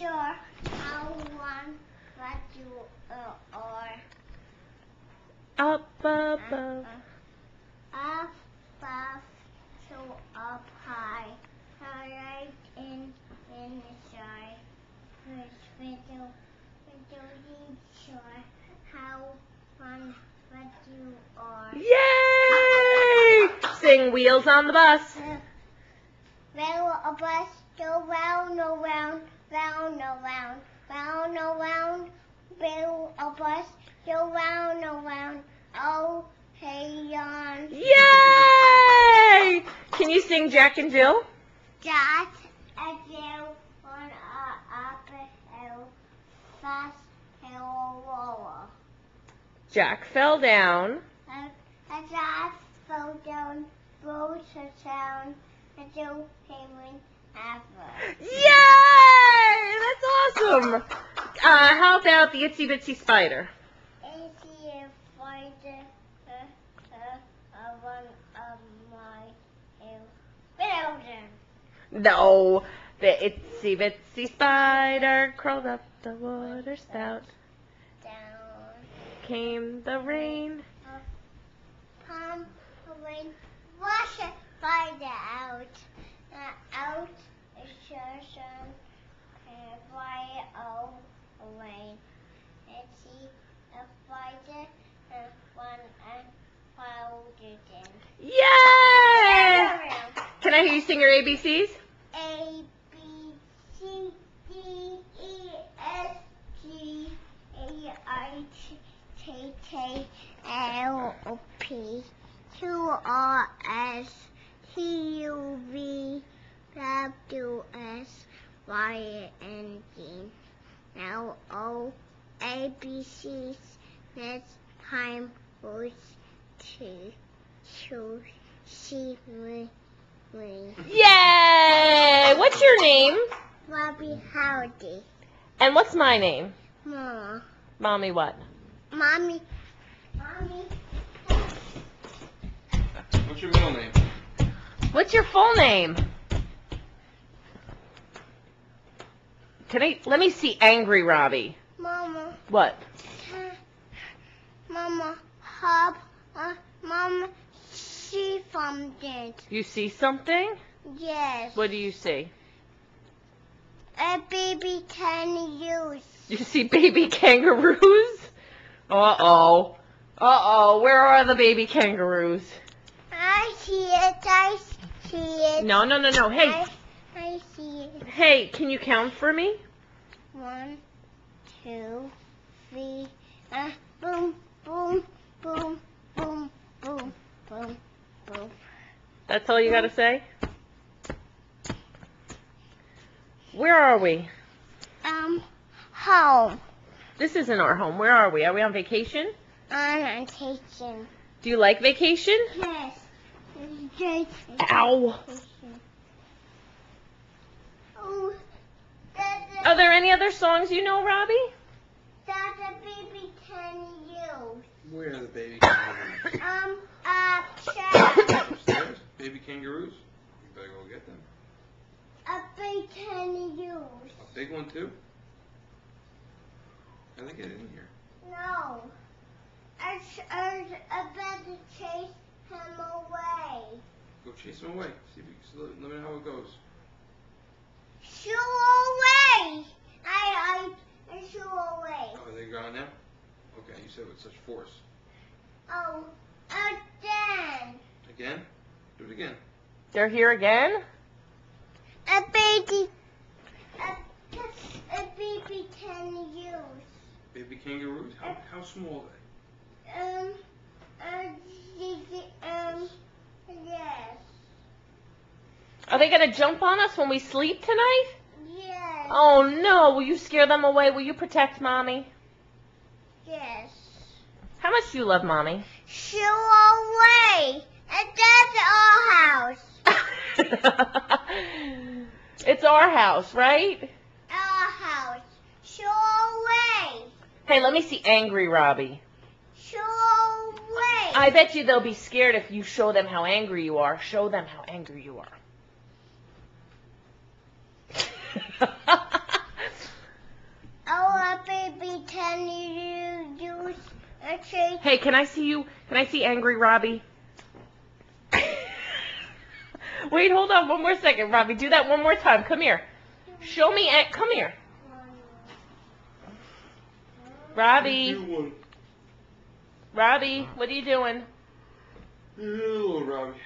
sure how one what you uh, are. Up above. Up, above, so up high. Right in in the sky. First window, window lead sure how one what you are. Yay! Sing Wheels on the Bus. Round a bus go round around, round around, round around. Round a bus go round around. Oh, hey yon. Yay! Can you sing Jack and Jill? Jack and Jill on a up a hill, fast hill roller. Jack fell down. A, a Jack fell down, rose a sound, and Jill came in. Yay! That's awesome. Uh, how about the Itsy Bitsy Spider? The uh, uh, one of my building. No. The Itsy Bitsy Spider crawled up the water spout. Down, Came the rain. pump, rain, wash find it out. Uh, out, a session, uh, rain. And see, a fighter, uh, one, and found it in. Yay! Can I hear you sing your ABCs? A B C D E F G A I T K L O P Q R S T U V W S Y N G Now O A B C's next time was to to see me me. Yay! What's your name? Robby Howdy. And what's my name? Mama. Mommy what? Mommy. Mommy. What's your middle name? What's your full name? Can I let me see angry Robby. Mama. What? Mama. Hub. Uh, Mama. See something. You see something? Yes. What do you see? A baby can use. You see baby kangaroos? Uh oh. Uh oh. Where are the baby kangaroos? I see it. I see it. No, no, no, no. Hey, I, I see it. hey, can you count for me? One, two, three. Uh, boom, boom, boom, boom, boom, boom, boom. That's all you gotta say? Where are we? Um, home. This isn't our home. Where are we? Are we on vacation? On vacation. Do you like vacation? Yes. Vacation. Ow. Oh, Are there any other songs you know, Robby? that's a baby can use. Where are the baby kangaroos? Um, a chair. Upstairs? Baby kangaroos? You better go get them. a baby can use. A big one too? How they get in here? No. I, ch- I, I better chase him away. Go chase them away. See if you so let let me know how it goes. Shoo away! I, I, I shoo away. Oh, are they gone now? Okay, you said with such force. Oh, again. Again? Do it again. They're here again? A baby, a, a baby can use. Baby kangaroos? How, how small are Um, uh, the- the- um, yes. Are they gonna jump on us when we sleep tonight? Yes. Oh no, will you scare them away? Will you protect mommy? Yes. How much do you love mommy? Shoo away! And that's our house. it's our house, right? Our house. Shoo away! Hey, let me see angry Robby. Shoo away! I bet you they'll be scared if you show them how angry you are. Show them how angry you are oh, baby. Hey, can I see you? Can I see Angry Robby? Wait, hold on one more second, Robby. Do that one more time. Come here. Show me. Come here. Robby. Robby, what are you doing? Hello, Robby.